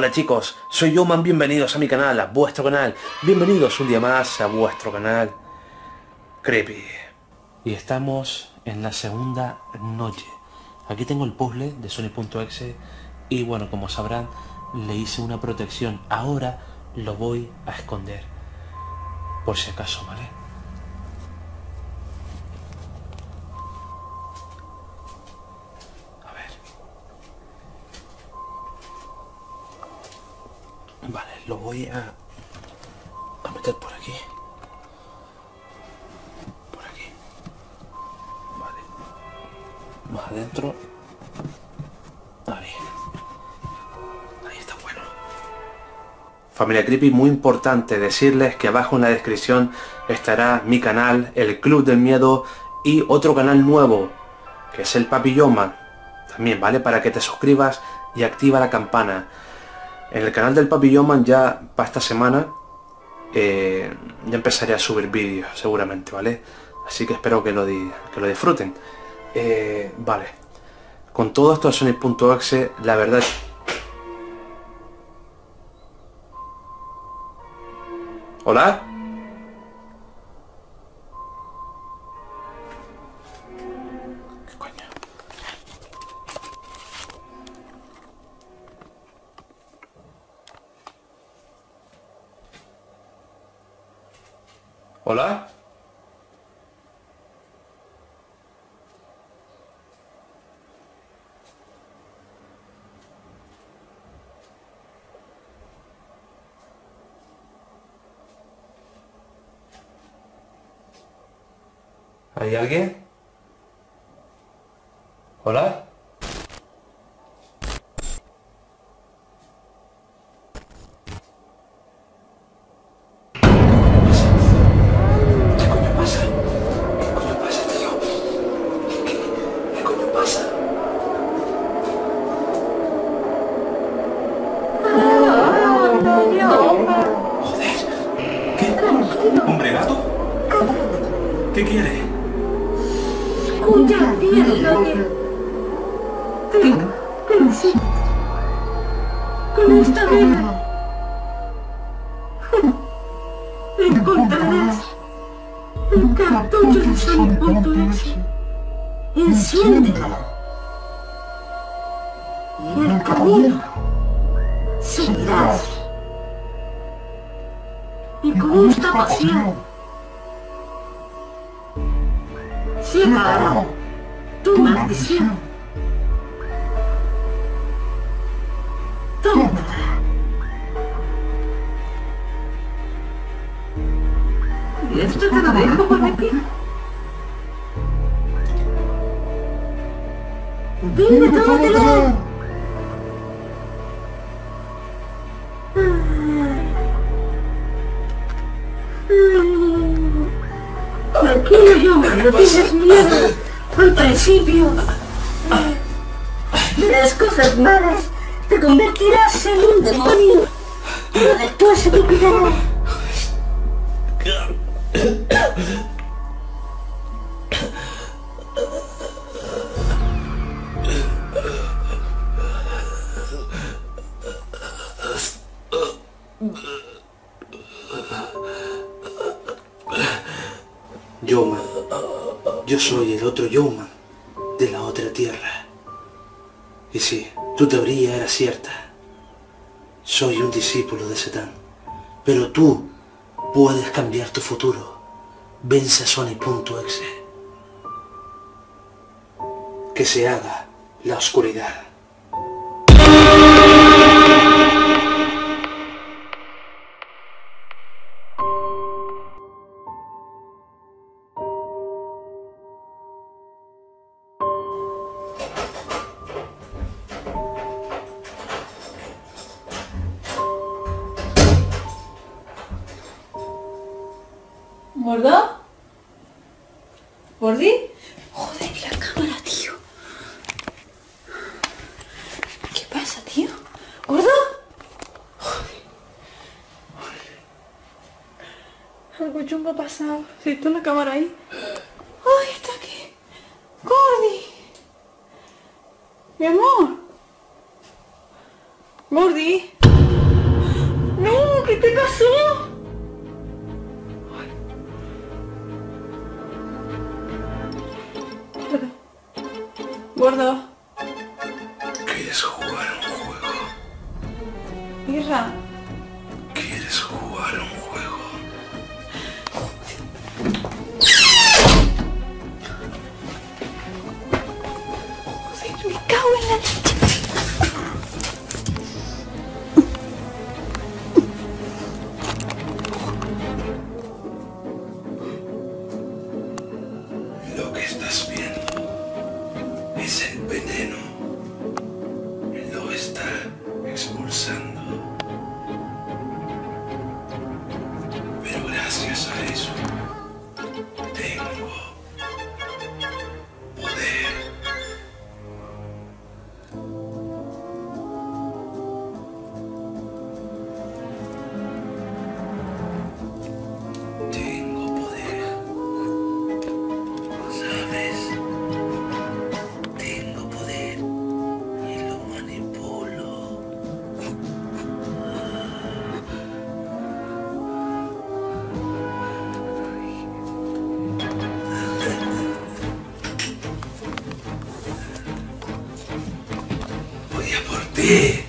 Hola chicos, soy Yoman, bienvenidos a mi canal, a vuestro canal. Bienvenidos un día más a vuestro canal Creepy. Y estamos en la segunda noche. Aquí tengo el puzzle de Sony.exe y bueno, como sabrán, le hice una protección. Ahora lo voy a esconder. Por si acaso, ¿vale? Vale, lo voy a, a meter por aquí. Por aquí. Vale. Más adentro. Ahí. Ahí está bueno. Familia Creepy, muy importante decirles que abajo en la descripción estará mi canal, el Club del Miedo y otro canal nuevo, que es el Papilloma. También, ¿vale? Para que te suscribas y activa la campana. En el canal del Papilloman ya para esta semana eh, ya empezaré a subir vídeos seguramente, ¿vale? Así que espero que lo, que lo disfruten. Eh, vale. Con todo esto de Sonic.exe, la verdad... ¿Hola? 아, 여기 Sonic.exe. Enciéndelo. Y el camino seguirás. Y con esta pasión se tu maldición. Tranquilo, yo, no tienes miedo. Al principio de las cosas malas te convertirás en un demonio. Pero después se te. Yoman. Yo soy el otro Yoman de la otra tierra. Y sí, tu teoría era cierta. Soy un discípulo de Satán. Pero tú puedes cambiar tu futuro. Vence Sony.exe. Que se haga la oscuridad. ¿No? ¿Mordí? Joder, la cámara, tío. ¿Qué pasa, tío? ¿Gordo? Joder. Algo chungo ha pasado. Si está la cámara ahí. ¡Ay, está aquí! ¡Gordi! ¡Mi amor! ¡Gordi! ¡No! ¿Qué te pasó? gordo. ¿Quieres jugar a un juego? Mirra. ¿Quieres jugar a un juego? Me cago en la leche. Yeah.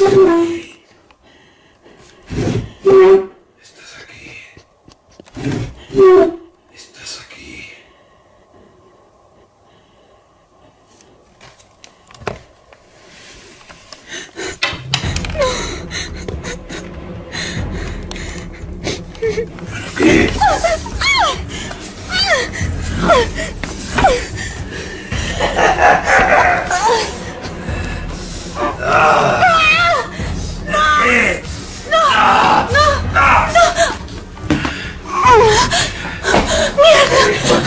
Bye.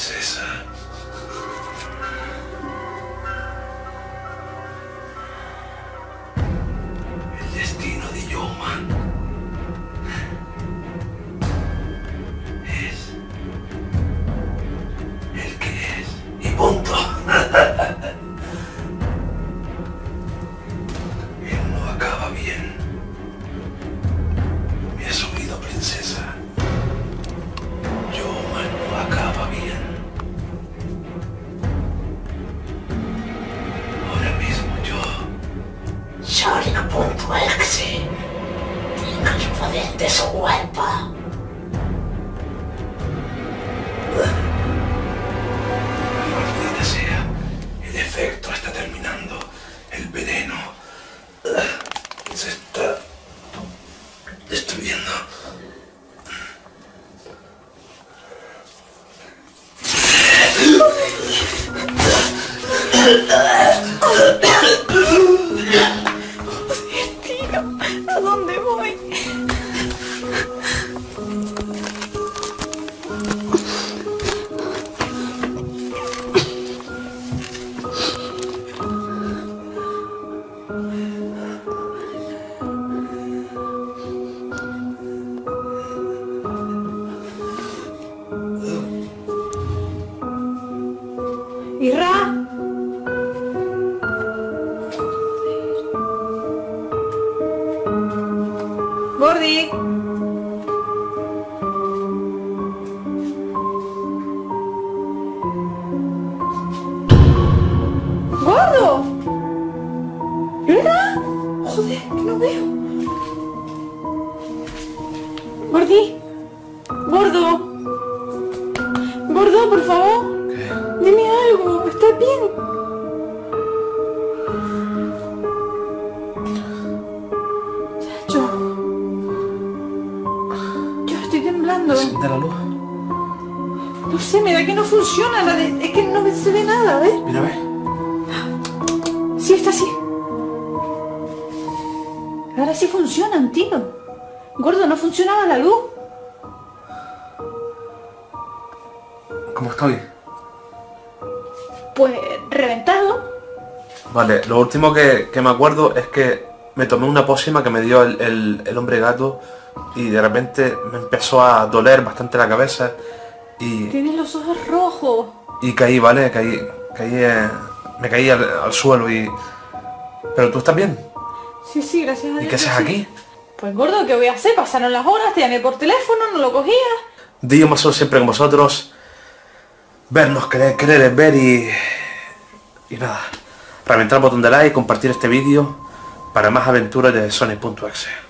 Is this Go. Gordi. ¡Gordo! ¿Verdad? Joder, que no veo. Gordi. Gordo. Gordo, por favor. ¿Qué? Dime algo. ¿Estás bien? Sé, me da que no funciona. La de... Es que no se ve nada, ¿ves? Mira, ve. Sí, está así. Ahora sí funcionan, tío. Gordo, no funcionaba la luz. ¿Cómo estoy? Pues reventado. Vale, lo último que, que me acuerdo es que me tomé una pócima que me dio el, el- el hombre gato y de repente me empezó a doler bastante la cabeza y, Tienes los ojos rojos. y caí, ¿vale? Caí, caí, eh, me caí al, al suelo y... Pero tú estás bien. Sí, sí, gracias a Dios. ¿Y qué haces sí. aquí? Pues gordo, ¿qué voy a hacer? Pasaron las horas, te llamé por teléfono, no lo cogía. Dios más solo siempre con vosotros. Vernos, querer, querer ver y... Y nada. Reventar el botón de like, compartir este vídeo para más aventuras de Sony.exe.